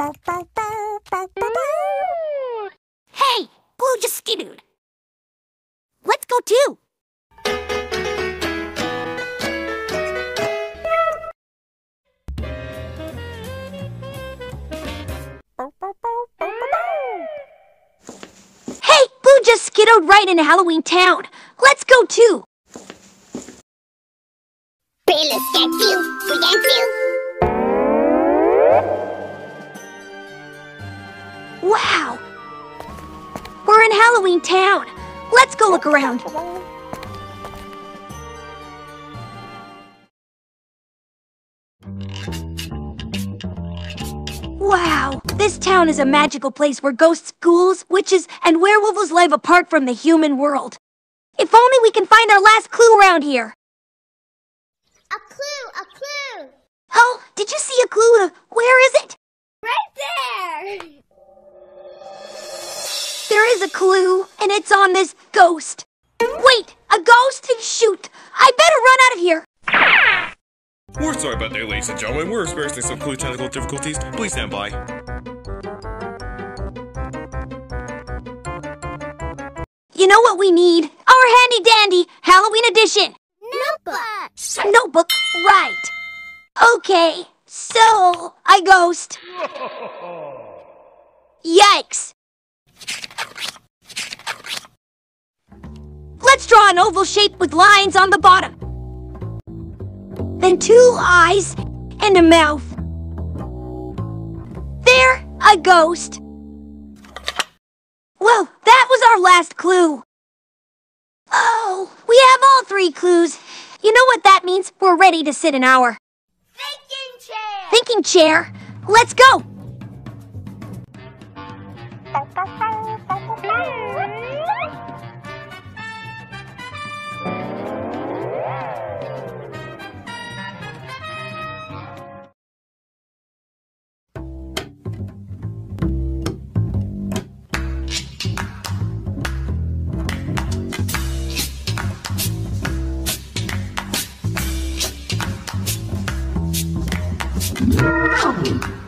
Hey, Blue just skidooed. Let's go too. Hey, Blue just skidooed right into Halloween Town. Let's go too. Let's get you, we get you. Halloween Town. Let's go look around. Wow, this town is a magical place where ghosts, ghouls, witches, and werewolves live apart from the human world. If only we can find our last clue around here. A clue, a clue. Oh, did you see a clue? Where is it? Right there. There is a clue, and it's on this ghost. Wait, a ghost? Shoot! I better run out of here. We're sorry about that, ladies and gentlemen. We're experiencing some clue technical difficulties. Please stand by. You know what we need? Our handy dandy Halloween edition. Notebook. Notebook, right. Okay, so I ghost. Yikes. Oval shape with lines on the bottom. Then two eyes and a mouth. There, a ghost. Well, that was our last clue. Oh, we have all three clues. You know what that means? We're ready to sit an hour. Thinking chair. Thinking chair. Let's go. Mm. Oh.